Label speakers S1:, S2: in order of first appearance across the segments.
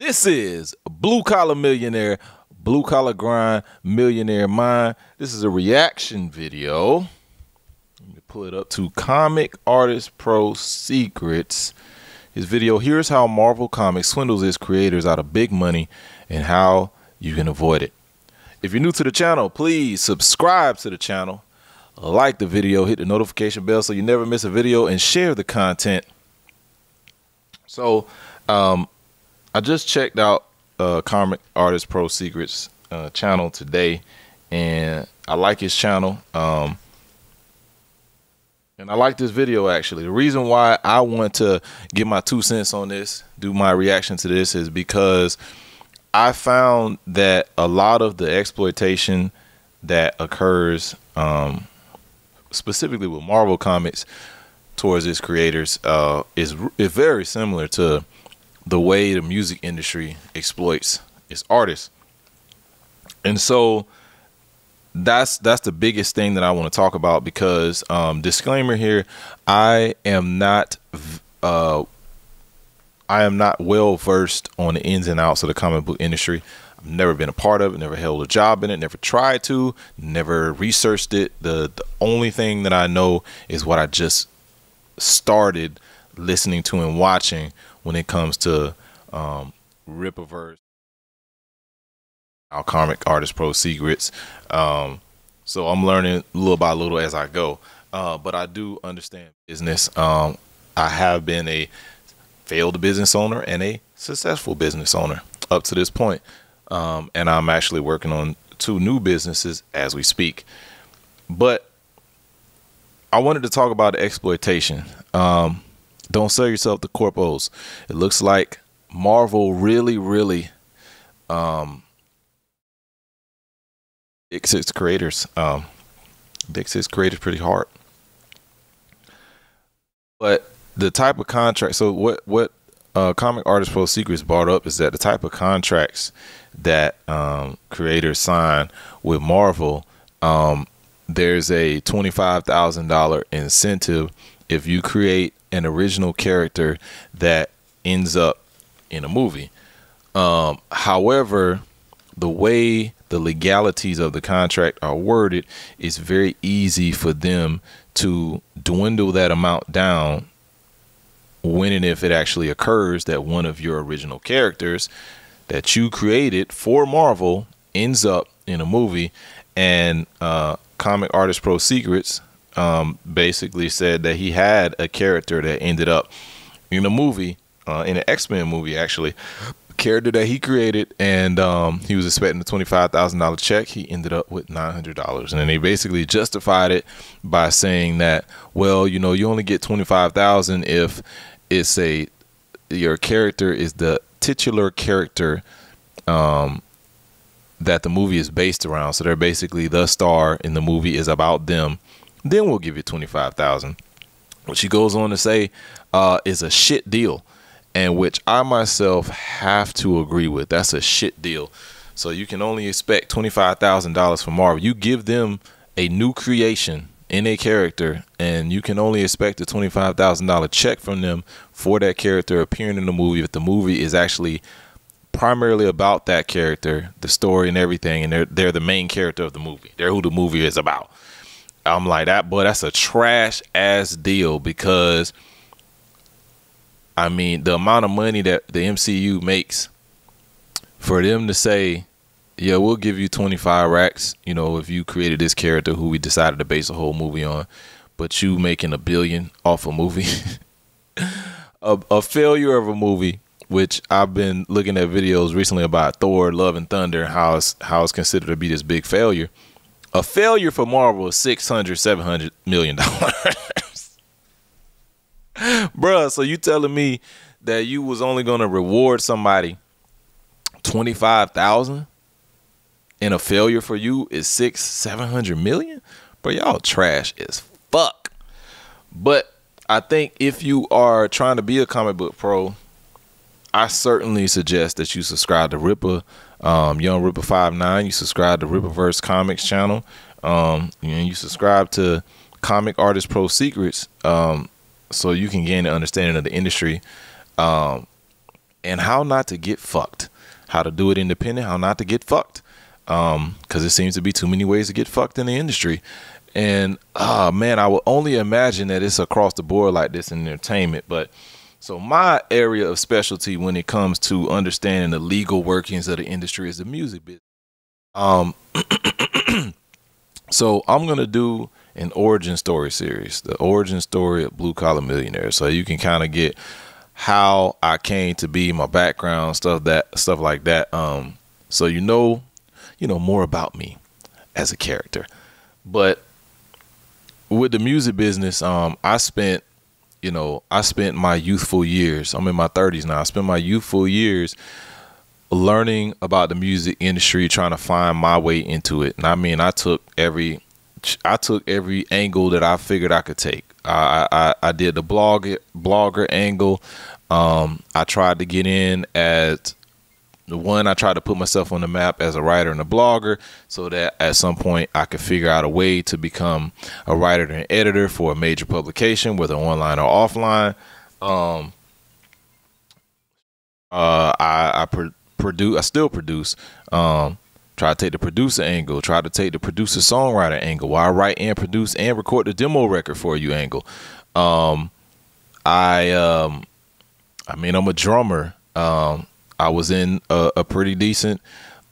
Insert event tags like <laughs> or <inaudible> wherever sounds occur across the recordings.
S1: This is Blue Collar Millionaire, Blue Collar Grind Millionaire Mind. This is a reaction video. Let me pull it up to Comic Artist Pro Secrets. His video Here's how Marvel Comics swindles its creators out of big money and how you can avoid it. If you're new to the channel, please subscribe to the channel, like the video, hit the notification bell so you never miss a video, and share the content. So, um, I just checked out uh, Comic Artist Pro Secrets uh, channel today, and I like his channel. Um, and I like this video actually. The reason why I want to get my two cents on this, do my reaction to this, is because I found that a lot of the exploitation that occurs, um, specifically with Marvel Comics, towards its creators, uh, is is very similar to the way the music industry exploits its artists. And so that's that's the biggest thing that I want to talk about because um, disclaimer here, I am not uh, I am not well versed on the ins and outs of the comic book industry. I've never been a part of it, never held a job in it, never tried to, never researched it. The the only thing that I know is what I just started listening to and watching when it comes to um, Rippaverse, our comic artist pro secrets. Um, so I'm learning little by little as I go. Uh, but I do understand business. Um, I have been a failed business owner and a successful business owner up to this point. Um, and I'm actually working on two new businesses as we speak. But I wanted to talk about exploitation. Um, don't sell yourself to corpos. It looks like Marvel really, really um Big Six creators. Um Big Six creators pretty hard. But the type of contract so what what uh, comic artist pro secrets brought up is that the type of contracts that um, creators sign with marvel um, there's a $25000 incentive if you create an original character that ends up in a movie. Um, however, the way the legalities of the contract are worded, it's very easy for them to dwindle that amount down when and if it actually occurs that one of your original characters that you created for Marvel ends up in a movie. And uh, Comic Artist Pro Secrets um, basically said that he had a character that ended up in a movie, uh, in an X Men movie, actually, character that he created, and um, he was expecting a twenty five thousand dollar check. He ended up with nine hundred dollars, and then basically justified it by saying that, well, you know, you only get twenty five thousand if it's a your character is the titular character um, that the movie is based around. So they're basically the star in the movie is about them then we'll give you 25000 What she goes on to say uh, is a shit deal, and which I myself have to agree with. That's a shit deal. So you can only expect $25,000 from Marvel. You give them a new creation in a character, and you can only expect a $25,000 check from them for that character appearing in the movie if the movie is actually primarily about that character, the story and everything, and they're they're the main character of the movie. They're who the movie is about. I'm like that, boy. That's a trash ass deal because I mean the amount of money that the MCU makes for them to say, yeah, we'll give you 25 racks. You know, if you created this character who we decided to base a whole movie on, but you making a billion off a movie, <laughs> a, a failure of a movie which I've been looking at videos recently about Thor: Love and Thunder, how it's how it's considered to be this big failure. A failure for Marvel is 600, 700 million dollars. <laughs> Bruh, so you telling me that you was only going to reward somebody 25,000 and a failure for you is 6, 700 million? Bro, y'all trash as fuck. But I think if you are trying to be a comic book pro, I certainly suggest that you subscribe to Ripper um, Young Ripper Five Nine. You subscribe to Rippaverse Comics channel. Um, and you subscribe to Comic Artist Pro Secrets, um, so you can gain an understanding of the industry. Um, and how not to get fucked. How to do it independent, how not to get fucked. Um, cuz it seems to be too many ways to get fucked in the industry. And oh man, I would only imagine that it's across the board like this in entertainment, but so my area of specialty when it comes to understanding the legal workings of the industry is the music business. Um, <clears throat> so I'm gonna do an origin story series, the origin story of Blue Collar Millionaire, so you can kind of get how I came to be, my background, stuff that stuff like that. Um, so you know, you know more about me as a character. But with the music business, um, I spent you know, I spent my youthful years, I'm in my 30s now, I spent my youthful years learning about the music industry, trying to find my way into it. And I mean, I took every I took every angle that I figured I could take. I I, I did the blog blogger angle. Um, I tried to get in at the one I tried to put myself on the map as a writer and a blogger so that at some point I could figure out a way to become a writer and editor for a major publication, whether online or offline. Um, uh, I, I pro- produce, I still produce. Um, try to take the producer angle, try to take the producer songwriter angle, while I write and produce and record the demo record for you angle. Um, I, um, I mean, I'm a drummer. Um, I was in a, a pretty decent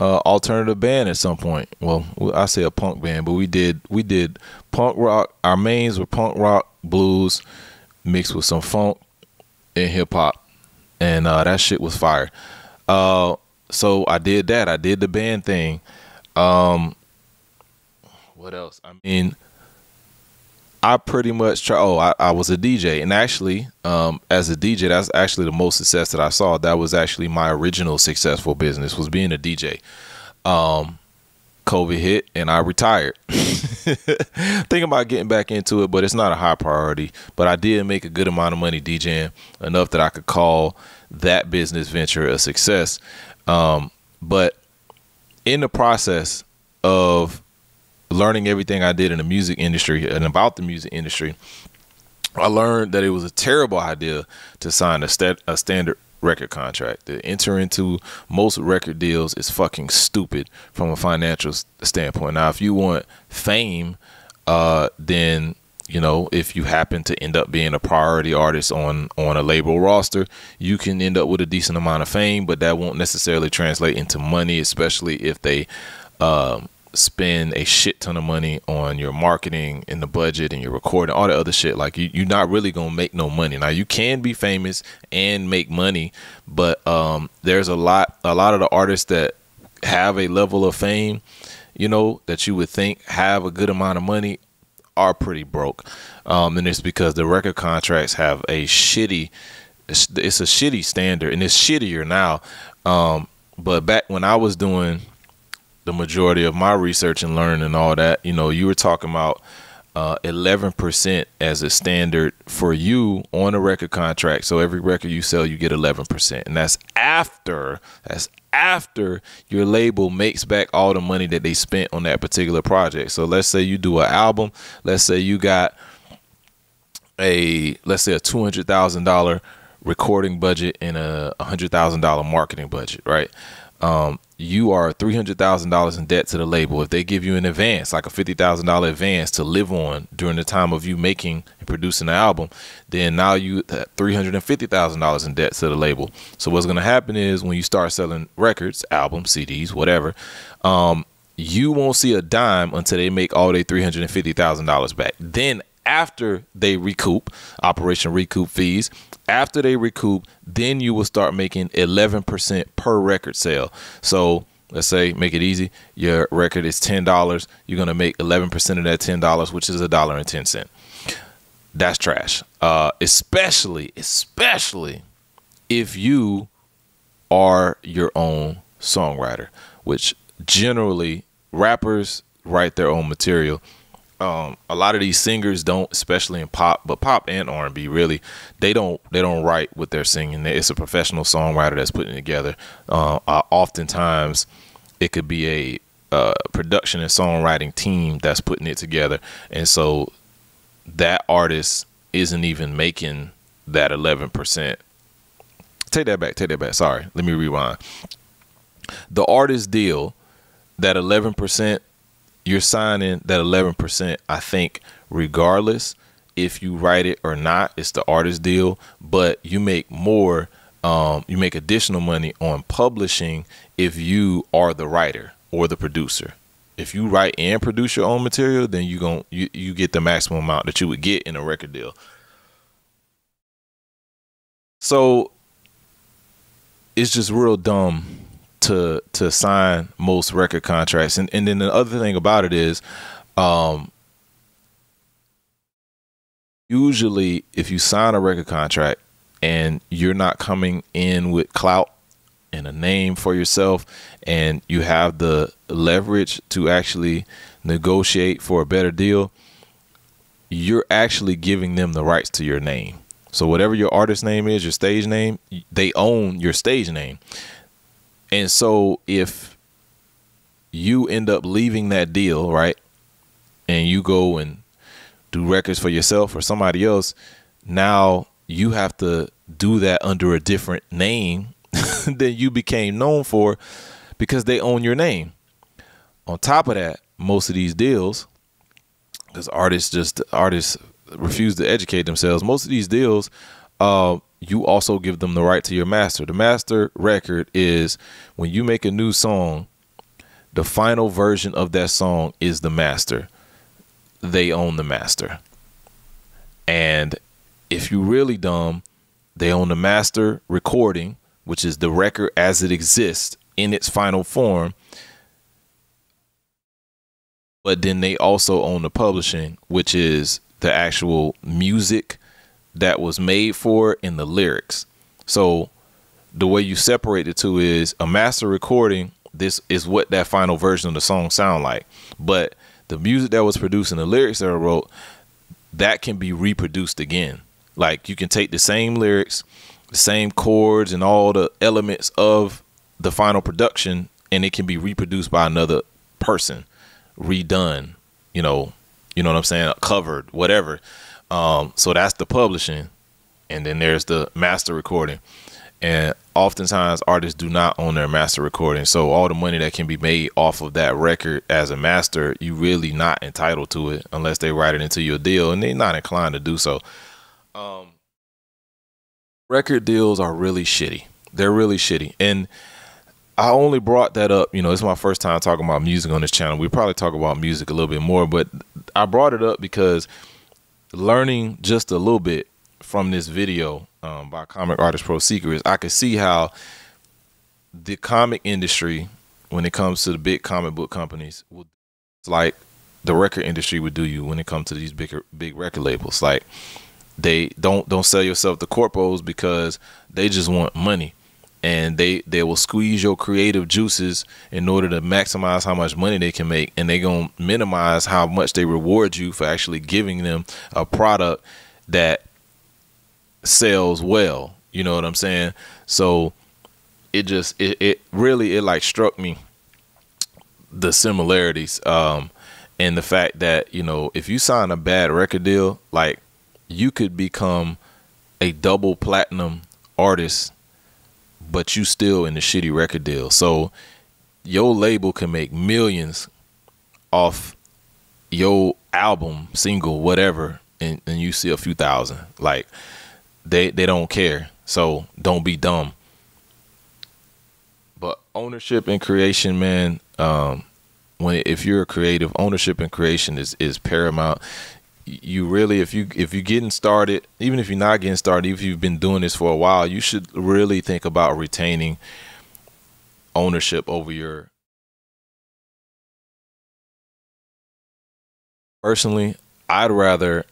S1: uh, alternative band at some point. Well, I say a punk band, but we did we did punk rock. Our mains were punk rock, blues, mixed with some funk and hip hop, and uh, that shit was fire. Uh, so I did that. I did the band thing. Um, what else? I mean, I pretty much try. Oh, I, I was a DJ, and actually, um, as a DJ, that's actually the most success that I saw. That was actually my original successful business was being a DJ. Um, COVID hit, and I retired. <laughs> Thinking about getting back into it, but it's not a high priority. But I did make a good amount of money DJing, enough that I could call that business venture a success. Um, but in the process of learning everything I did in the music industry and about the music industry, I learned that it was a terrible idea to sign a, st- a standard record contract. To enter into most record deals is fucking stupid from a financial standpoint. Now, if you want fame, uh, then you know if you happen to end up being a priority artist on on a label roster, you can end up with a decent amount of fame, but that won't necessarily translate into money, especially if they um, spend a shit ton of money on your marketing and the budget and your recording, all the other shit. Like you, you're not really gonna make no money. Now you can be famous and make money, but um, there's a lot, a lot of the artists that have a level of fame, you know, that you would think have a good amount of money are pretty broke. Um, and it's because the record contracts have a shitty, it's, a shitty standard and it's shittier now. Um, but back when I was doing the majority of my research and learning and all that, you know, you were talking about uh, 11% as a standard for you on a record contract. So every record you sell, you get 11%. And that's after, that's after your label makes back all the money that they spent on that particular project. So let's say you do an album, let's say you got a, let's say a $200,000 recording budget and a $100,000 marketing budget, right? Um, you are three hundred thousand dollars in debt to the label. If they give you an advance, like a fifty thousand dollar advance to live on during the time of you making and producing the album, then now you three hundred and fifty thousand dollars in debt to the label. So what's going to happen is when you start selling records, albums, CDs, whatever, um, you won't see a dime until they make all their three hundred and fifty thousand dollars back. Then after they recoup operation recoup fees after they recoup, then you will start making 11% per record sale. So let's say make it easy your record is $10 you're going to make 11% of that $10 which is a dollar and 10 cent that's trash uh, especially especially if you are your own songwriter which generally rappers write their own material um, a lot of these singers don't, especially in pop, but pop and R and B, really, they don't they don't write what they're singing. It's a professional songwriter that's putting it together. Uh, uh, oftentimes, it could be a uh, production and songwriting team that's putting it together, and so that artist isn't even making that eleven percent take that back. Take that back. Sorry. Let me rewind. The artist deal, that 11%, you're signing that 11%, I think, regardless if you write it or not, it's the artist deal, but you make more, um, you make additional money on publishing if you are the writer or the producer. If you write and produce your own material, then you going you, you get the maximum amount that you would get in a record deal. So it's just real dumb to to sign most record contracts. And and then the other thing about it is um usually if you sign a record contract and you're not coming in with clout and a name for yourself and you have the leverage to actually negotiate for a better deal, you're actually giving them the rights to your name. So whatever your artist name is, your stage name, they own your stage name. And so if you end up leaving that deal, right? And you go and do records for yourself or somebody else, now you have to do that under a different name <laughs> than you became known for because they own your name. On top of that, most of these deals, because artists just artists refuse to educate themselves, most of these deals, uh, you also give them the right to your master. The master record is when you make a new song, the final version of that song is the master. They own the master. And if you're really dumb, they own the master recording, which is the record as it exists in its final form. But then they also own the publishing, which is the actual music that was made for in the lyrics. So the way you separate the two is a master recording. This is what that final version of the song sound like. But the music that was produced and the lyrics that I wrote, that can be reproduced again. Like you can take the same lyrics, the same chords, and all the elements of the final production, and it can be reproduced by another person, redone. You know, you know what I'm saying? Covered, whatever. Um, so that's the publishing, and then there's the master recording. And oftentimes artists do not own their master recording. So all the money that can be made off of that record as a master, you really not entitled to it unless they write it into your deal, and they're not inclined to do so. Um, record deals are really shitty. They're really shitty, and I only brought that up. You know, it's my first time talking about music on this channel. We probably talk about music a little bit more, but I brought it up because learning just a little bit from this video um, by Comic Artist Pro Secrets, I could see how the comic industry, when it comes to the big comic book companies, would like the record industry would do you when it comes to these bigger big record labels. Like they don't don't sell yourself to corpos because they just want money and they they will squeeze your creative juices in order to maximize how much money they can make. And they're going to minimize how much they reward you for actually giving them a product that sells well. You know what i'm saying? So it just it, it really it like struck me the similarities um and the fact that you know if you sign a bad record deal like you could become a double platinum artist but you still in the shitty record deal. So your label can make millions off your album, single, whatever, and, and you see a few thousand. Like they they don't care. So don't be dumb. But ownership and creation, man, um, when if you're a creative, ownership and creation is is paramount you really if you if you're getting started even if you're not getting started if you've been doing this for a while you should really think about retaining ownership over your personally i'd rather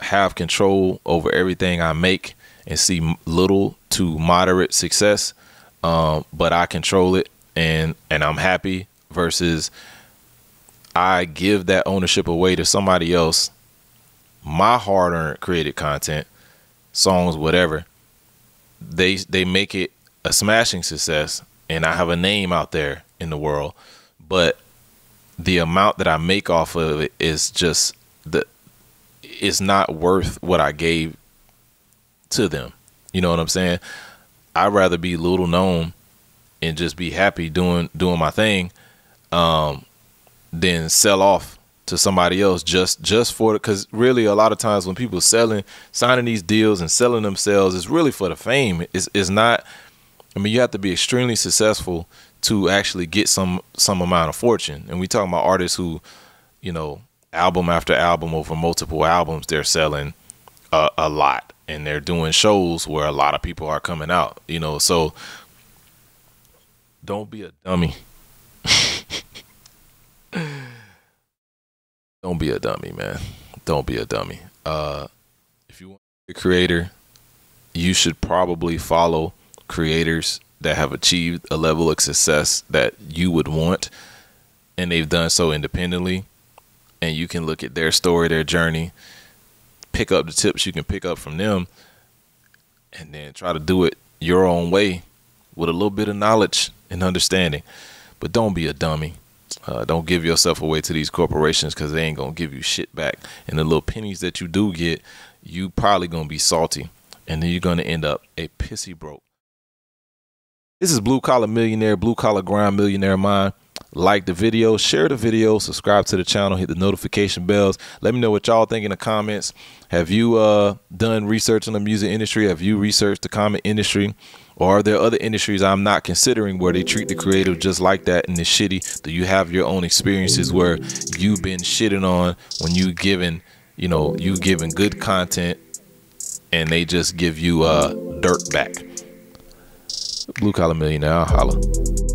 S1: have control over everything i make and see little to moderate success um, but i control it and and i'm happy versus i give that ownership away to somebody else my hard earned created content, songs, whatever, they they make it a smashing success and I have a name out there in the world. But the amount that I make off of it is just the it's not worth what I gave to them. You know what I'm saying? I'd rather be little known and just be happy doing doing my thing, um, than sell off to somebody else just just for. Because really, a lot of times when people selling, signing these deals and selling themselves, it's really for the fame. It's, it's not. I mean, you have to be extremely successful to actually get some some amount of fortune. And we talking about artists who, you know, album after album over multiple albums, they're selling a, a lot and they're doing shows where a lot of people are coming out. You know, so don't be a dummy. Don't be a dummy, man. Don't be a dummy. Uh, if you want to be a creator, you should probably follow creators that have achieved a level of success that you would want, and they've done so independently. And you can look at their story, their journey, pick up the tips you can pick up from them, and then try to do it your own way with a little bit of knowledge and understanding. But don't be a dummy. Uh, don't give yourself away to these corporations because they ain't gonna give you shit back. And the little pennies that you do get, you probably gonna be salty, and then you're gonna end up a pissy broke. This is Blue Collar Millionaire, Blue Collar Grind Millionaire Mind. Like the video, share the video, subscribe to the channel, hit the notification bells. Let me know what y'all think in the comments. Have you uh, done research in the music industry? Have you researched the comic industry? Or are there other industries I'm not considering where they treat the creative just like that and it's shitty? Do you have your own experiences where you've been shitting on when you given, you know, you giving good content and they just give you uh dirt back? Blue collar millionaire, I'll holla.